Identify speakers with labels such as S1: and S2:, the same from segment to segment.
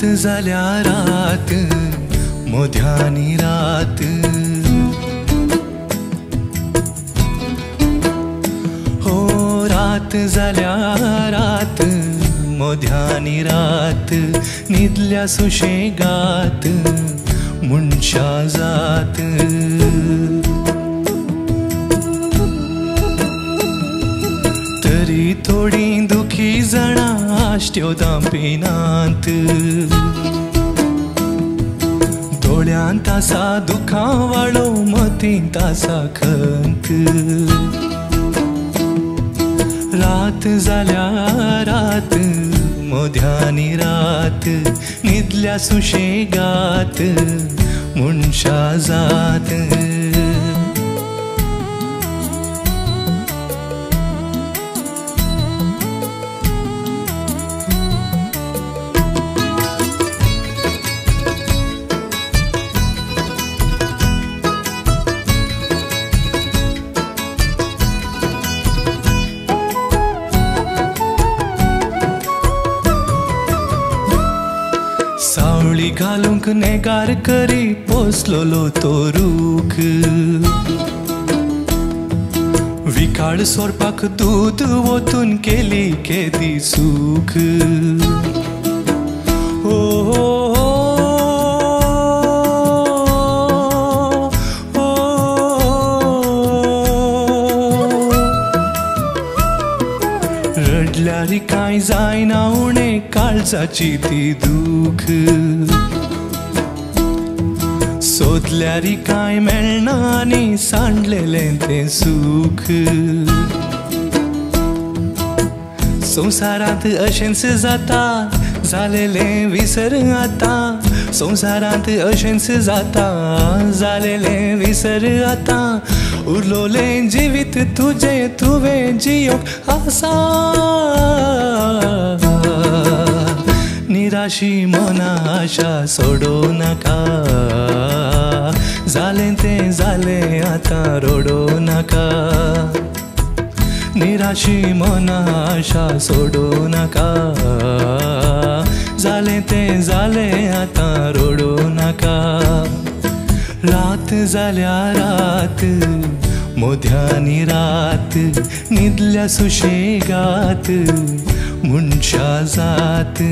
S1: रात जाल्या रात मोध्यानी रात. हो रात जाल्या रात मोध्यानी रात न्हिदल्या सुशेगात मुनशा जात. आष्ट्यो हो दांपिनात दोळ्यांत तासा दुखां वाळो मतींत तासा खंत। रात जाल्या रात मोध्यानी रात न्हिदल्या सुशेगात मुनशा जात। सावळी घालूंक नेगार करी पोसलोलो तो रूख विकाळ सोरपाक दूद ओतून केली केदी सूख ओ, ओ, रडल्यारी कांय जायना उणे काळजाची ती दूख सोदल्यारी कांय मेळना आनी सांडलेलें तें सूख. संवसारांत अशेंच जाता जालेलें विसर आतां. संवसारांत अशेंच जाता जालेलें विसर आतां. उरलोलें जिवीत तुजें तुवें जियोंक आसा. निराशी मना आशा सोडो नाका. जालें तें जालें आतां रोडो नाका. निराशी मना आशा सोडो नाका. जालें तें जालें आतां रोडो नाका. रात जाल्या रात मोध्यानी रात न्हिदल्या सुशेगात मुंशा जात.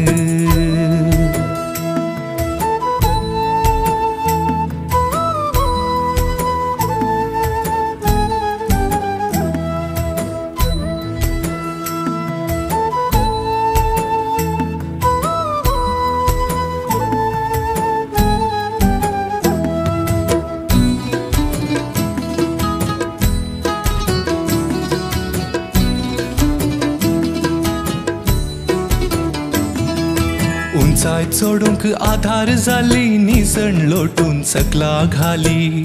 S1: उंचाय चोडूंक आधार जाली निसण लोटून सकला घाली.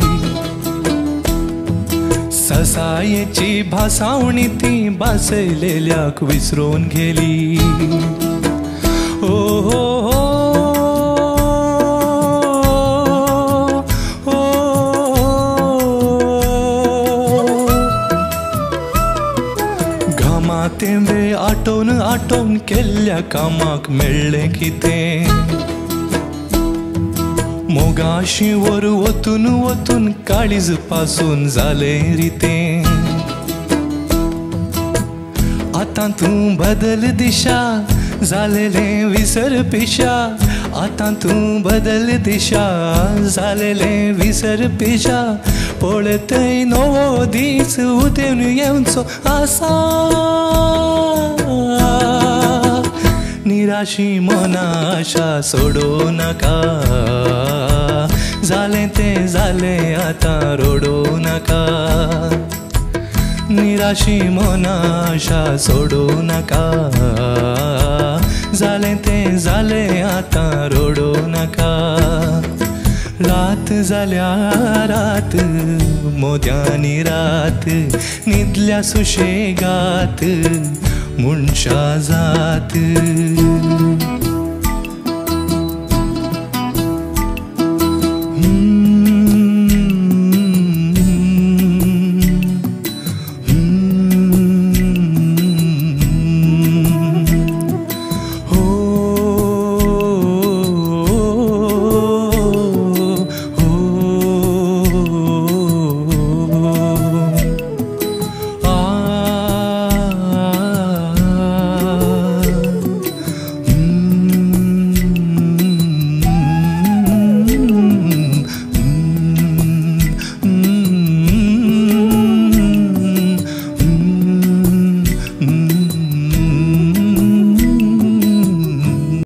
S1: ससायेची भासावणी ती बासयलेल्याक विसरून गेली. ओ हो, हो केल्ल्या कामाक मेळ्ळें कितें मोगाशी वर वतून वतून काळीजपासून जालें रितें आतां तूं बदल दिशा जालेलें विसर पिशा आतां तूं बदल दिशा जालेलें विसर पिशा पळयतय नवो दीस उदेवन येवचो आसा निराशी मनाशा सोडो नाका. जालें तें जालें आतां रोडो नाका. निराशी मनाशा सोडो नाका. जालें तें जालें आतां रोडो नाका. रात जाल्या रात मोद्यानी रात न्हिदल्या सुशेगात. मुनशा